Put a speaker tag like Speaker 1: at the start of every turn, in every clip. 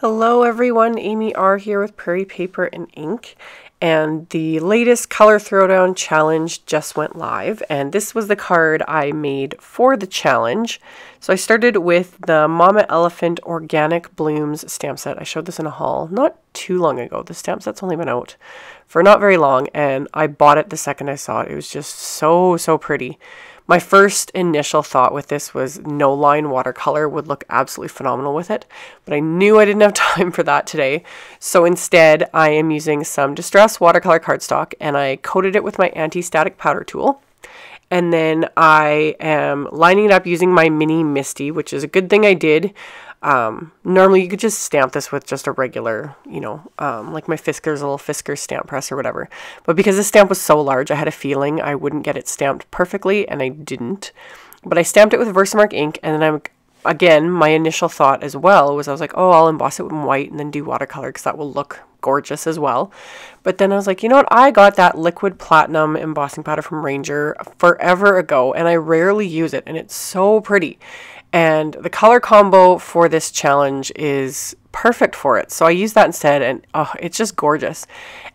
Speaker 1: Hello everyone, Amy R here with Prairie Paper and Ink and the latest color throwdown challenge just went live and this was the card I made for the challenge. So I started with the Mama Elephant Organic Blooms stamp set. I showed this in a haul not too long ago. The stamp set's only been out for not very long and I bought it the second I saw it. It was just so, so pretty. My first initial thought with this was no line watercolor would look absolutely phenomenal with it, but I knew I didn't have time for that today. So instead, I am using some Distress watercolor cardstock and I coated it with my anti-static powder tool. And then I am lining it up using my mini MISTI, which is a good thing I did. Um, normally you could just stamp this with just a regular, you know, um, like my Fiskars little Fiskars stamp press or whatever. But because the stamp was so large, I had a feeling I wouldn't get it stamped perfectly, and I didn't. But I stamped it with Versamark ink, and then I'm again, my initial thought as well was I was like, oh, I'll emboss it in white and then do watercolor because that will look gorgeous as well. But then I was like, you know what? I got that liquid platinum embossing powder from Ranger forever ago and I rarely use it and it's so pretty. And the color combo for this challenge is perfect for it. So I used that instead and oh, it's just gorgeous.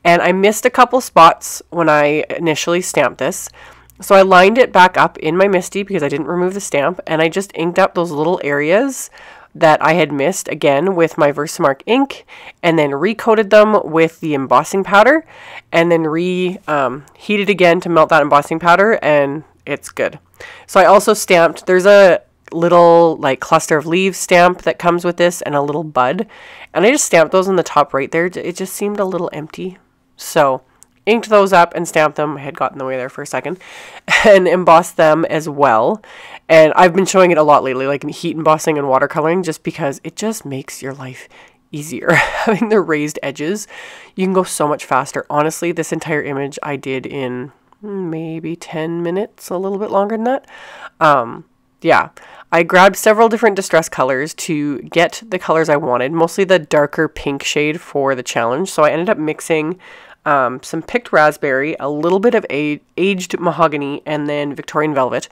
Speaker 1: And I missed a couple spots when I initially stamped this. So I lined it back up in my MISTI because I didn't remove the stamp and I just inked up those little areas that I had missed again with my Versamark ink and then recoated them with the embossing powder and then reheated um, again to melt that embossing powder and it's good. So I also stamped, there's a little like cluster of leaves stamp that comes with this and a little bud. And I just stamped those on the top right there. It just seemed a little empty. So inked those up and stamped them. I had gotten the way there for a second. And embossed them as well. And I've been showing it a lot lately, like heat embossing and watercoloring, just because it just makes your life easier. Having the raised edges, you can go so much faster. Honestly, this entire image I did in maybe 10 minutes, a little bit longer than that. Um, yeah, I grabbed several different distress colors to get the colors I wanted, mostly the darker pink shade for the challenge. So I ended up mixing um, some picked raspberry, a little bit of aged mahogany, and then Victorian velvet.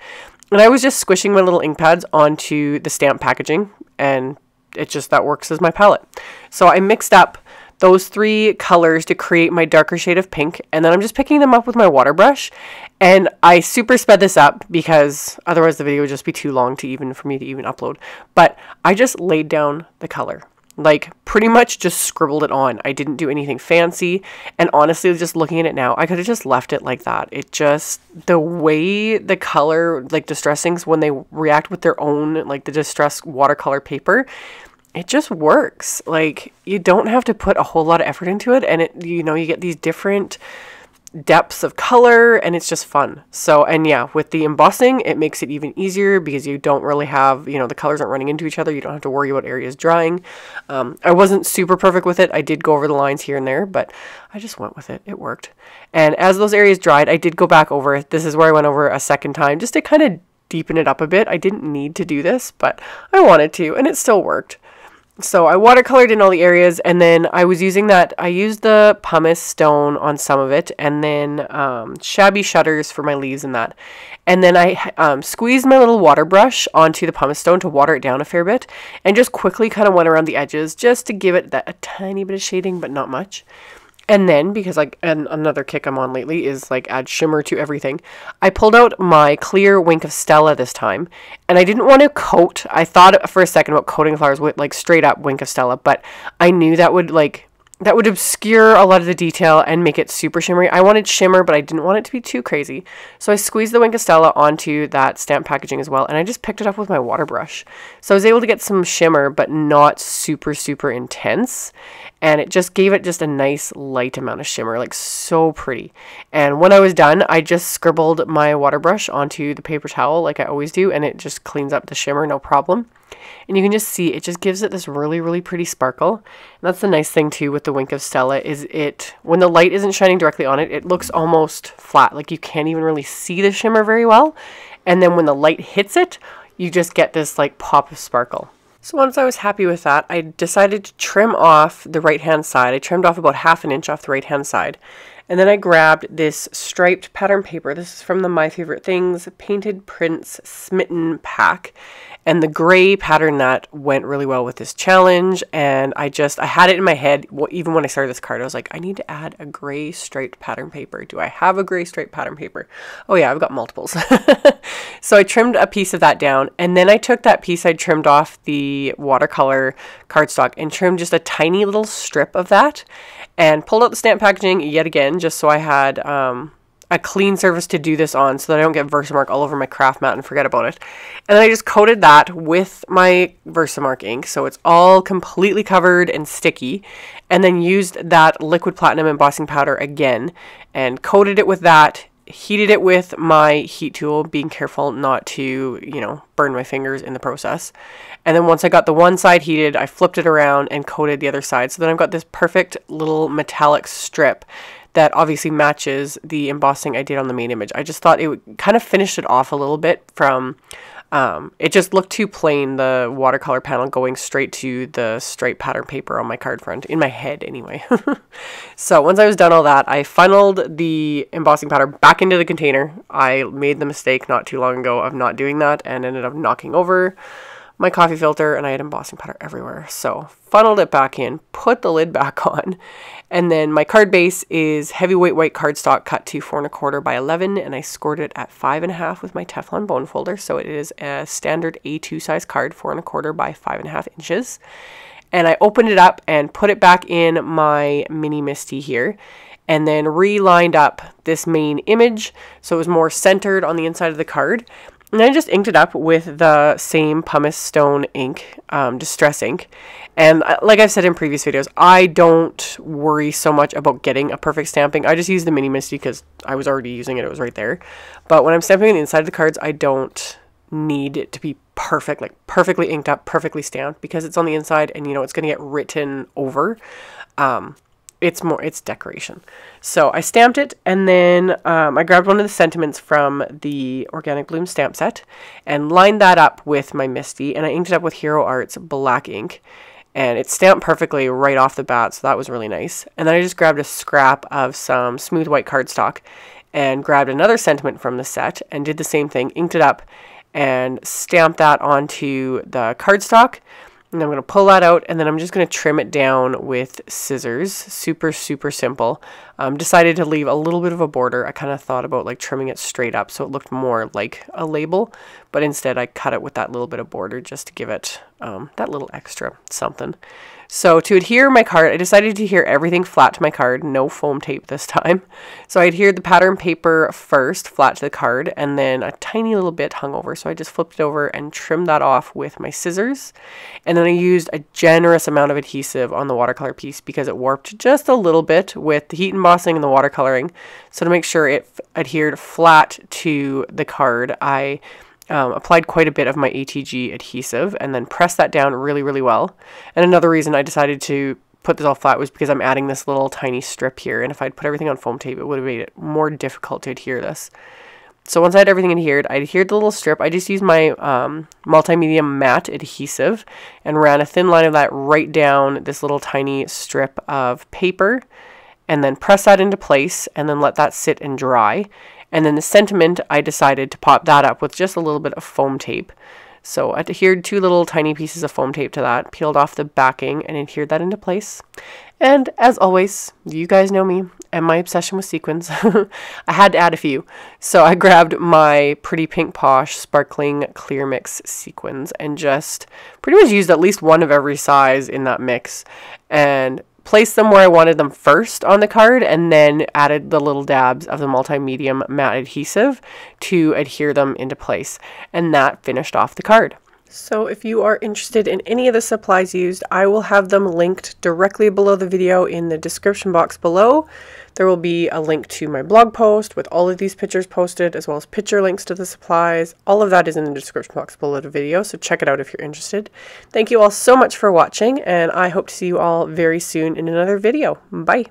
Speaker 1: And I was just squishing my little ink pads onto the stamp packaging, and it just that works as my palette. So I mixed up those three colors to create my darker shade of pink, and then I'm just picking them up with my water brush. And I super sped this up because otherwise the video would just be too long to even for me to even upload. But I just laid down the color. Like pretty much just scribbled it on. I didn't do anything fancy. And honestly, just looking at it now, I could have just left it like that. It just the way the color like distress inks when they react with their own like the distress watercolor paper, it just works. Like you don't have to put a whole lot of effort into it and it you know, you get these different depths of color and it's just fun. So, and yeah, with the embossing, it makes it even easier because you don't really have, you know, the colors aren't running into each other. You don't have to worry about areas drying. Um, I wasn't super perfect with it. I did go over the lines here and there, but I just went with it. It worked. And as those areas dried, I did go back over it. This is where I went over a second time just to kind of deepen it up a bit. I didn't need to do this, but I wanted to, and it still worked. So I watercolored in all the areas and then I was using that, I used the pumice stone on some of it and then um, shabby shutters for my leaves and that. And then I um, squeezed my little water brush onto the pumice stone to water it down a fair bit and just quickly kind of went around the edges just to give it that a tiny bit of shading but not much. And then, because like and another kick I'm on lately is like add shimmer to everything, I pulled out my clear Wink of Stella this time, and I didn't want to coat. I thought for a second about coating flowers with like straight up Wink of Stella, but I knew that would like that would obscure a lot of the detail and make it super shimmery. I wanted shimmer, but I didn't want it to be too crazy. So I squeezed the Wink of Stella onto that stamp packaging as well, and I just picked it up with my water brush. So I was able to get some shimmer, but not super, super intense. And it just gave it just a nice light amount of shimmer, like so pretty. And when I was done, I just scribbled my water brush onto the paper towel like I always do, and it just cleans up the shimmer, no problem. And you can just see it just gives it this really, really pretty sparkle. And that's the nice thing too with the Wink of Stella is it, when the light isn't shining directly on it, it looks almost flat. Like you can't even really see the shimmer very well. And then when the light hits it, you just get this like pop of sparkle. So once I was happy with that, I decided to trim off the right hand side. I trimmed off about half an inch off the right hand side. And then I grabbed this striped pattern paper. This is from the My Favorite Things Painted Prints Smitten pack. and the gray pattern that went really well with this challenge. And I just, I had it in my head, even when I started this card, I was like, I need to add a gray striped pattern paper. Do I have a gray striped pattern paper? Oh yeah, I've got multiples. so I trimmed a piece of that down and then I took that piece I trimmed off the watercolor cardstock and trimmed just a tiny little strip of that and pulled out the stamp packaging yet again, just so I had, um, a clean surface to do this on so that I don't get Versamark all over my craft mat and forget about it. And then I just coated that with my Versamark ink so it's all completely covered and sticky and then used that liquid platinum embossing powder again and coated it with that heated it with my heat tool, being careful not to, you know, burn my fingers in the process. And then once I got the one side heated, I flipped it around and coated the other side. So then I've got this perfect little metallic strip that obviously matches the embossing I did on the main image. I just thought it would kind of finish it off a little bit from, um, it just looked too plain, the watercolor panel going straight to the straight pattern paper on my card front, in my head anyway. so once I was done all that, I funneled the embossing powder back into the container. I made the mistake not too long ago of not doing that and ended up knocking over my coffee filter and I had embossing powder everywhere. So funneled it back in, put the lid back on, and then my card base is heavyweight white cardstock cut to four and a quarter by 11 and I scored it at five and a half with my Teflon bone folder. So it is a standard A2 size card, four and a quarter by five and a half inches. And I opened it up and put it back in my mini MISTI here and then relined up this main image so it was more centered on the inside of the card and I just inked it up with the same pumice stone ink, um, distress ink. And uh, like I've said in previous videos, I don't worry so much about getting a perfect stamping. I just use the Mini MISTI because I was already using it. It was right there. But when I'm stamping the inside of the cards, I don't need it to be perfect, like perfectly inked up, perfectly stamped because it's on the inside and, you know, it's going to get written over. Um, it's more it's decoration. So i stamped it and then um, i grabbed one of the sentiments from the organic bloom stamp set and lined that up with my MISTI and i inked it up with hero arts black ink and it stamped perfectly right off the bat so that was really nice. And then i just grabbed a scrap of some smooth white cardstock and grabbed another sentiment from the set and did the same thing inked it up and stamped that onto the cardstock and I'm going to pull that out and then I'm just going to trim it down with scissors. Super, super simple. Um, decided to leave a little bit of a border. I kind of thought about like trimming it straight up so it looked more like a label. But instead I cut it with that little bit of border just to give it um, that little extra something. So to adhere my card, I decided to adhere everything flat to my card, no foam tape this time. So I adhered the pattern paper first, flat to the card, and then a tiny little bit hung over. So I just flipped it over and trimmed that off with my scissors. And then I used a generous amount of adhesive on the watercolor piece because it warped just a little bit with the heat embossing and the watercoloring. So to make sure it adhered flat to the card, I um, applied quite a bit of my ATG adhesive and then pressed that down really, really well. And another reason I decided to put this all flat was because I'm adding this little tiny strip here. And if I'd put everything on foam tape, it would have made it more difficult to adhere this. So once I had everything adhered, I adhered the little strip. I just used my um, multi-medium matte adhesive and ran a thin line of that right down this little tiny strip of paper and then press that into place and then let that sit and dry. And then the sentiment, I decided to pop that up with just a little bit of foam tape. So I adhered two little tiny pieces of foam tape to that, peeled off the backing, and adhered that into place. And as always, you guys know me and my obsession with sequins. I had to add a few. So I grabbed my Pretty Pink Posh Sparkling Clear Mix sequins and just pretty much used at least one of every size in that mix. And placed them where I wanted them first on the card and then added the little dabs of the multi-medium matte adhesive to adhere them into place. And that finished off the card. So if you are interested in any of the supplies used, I will have them linked directly below the video in the description box below. There will be a link to my blog post with all of these pictures posted, as well as picture links to the supplies. All of that is in the description box below the video, so check it out if you're interested. Thank you all so much for watching, and I hope to see you all very soon in another video. Bye!